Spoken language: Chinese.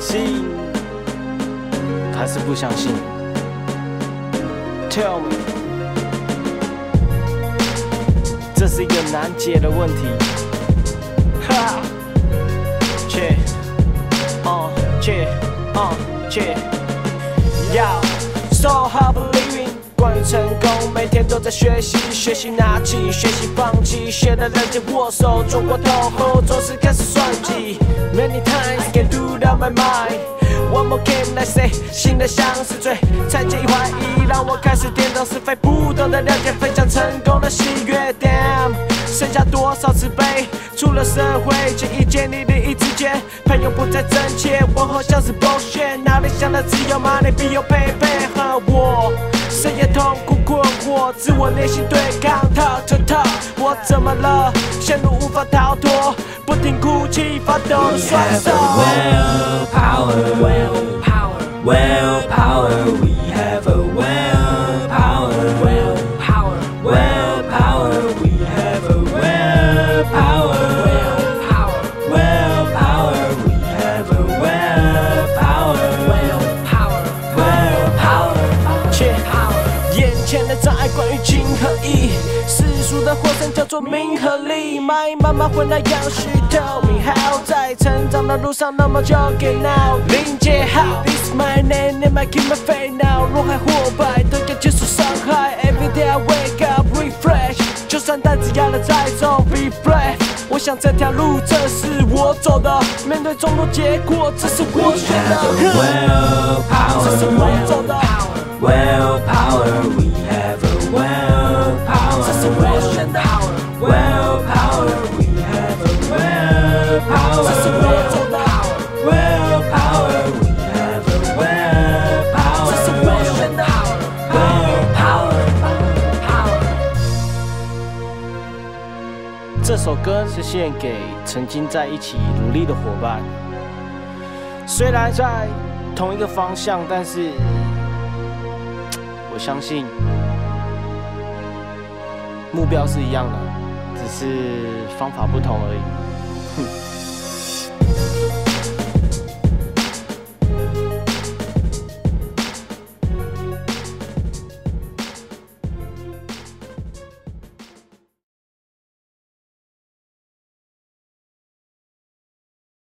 信还是不相信？Tell me，这是一个难解的问题。哈，切，哦，切，哦，切，要 so hard believing。关于成功，每天都在学习，学习拿起，学习放弃，学的人间握手，转过头后总是开始算 my。One more game I say，新的像是罪，才介意怀疑，让我开始颠倒是非，不懂得了解，分享成功的喜悦。Damn，剩下多少慈悲？出了社会，却一见你的一之间，朋友不再真切，问候像是 bullshit。哪里想的只有 money 必有 baby 和我。深夜痛苦困惑，自我内心对抗，talk to talk，我怎么了？陷入无法逃脱，不停哭泣，发抖的双手。眼前的障碍关于情和义，世俗的火山叫做名和利。My 妈妈会那样许 tell me how，在成长的路上那么就 get now，理解好。This my name and my keep my faith now，若还或败都要接受伤害。Every day I wake up refresh，就算担子压得再重，be fresh。我想这条路这是我走的，面对众多结果，这是我选的。这是我走 Power. 这首歌是献给曾经在一起努力的伙伴，虽然在同一个方向，但是我相信目标是一样的只是方法不同而已。哼。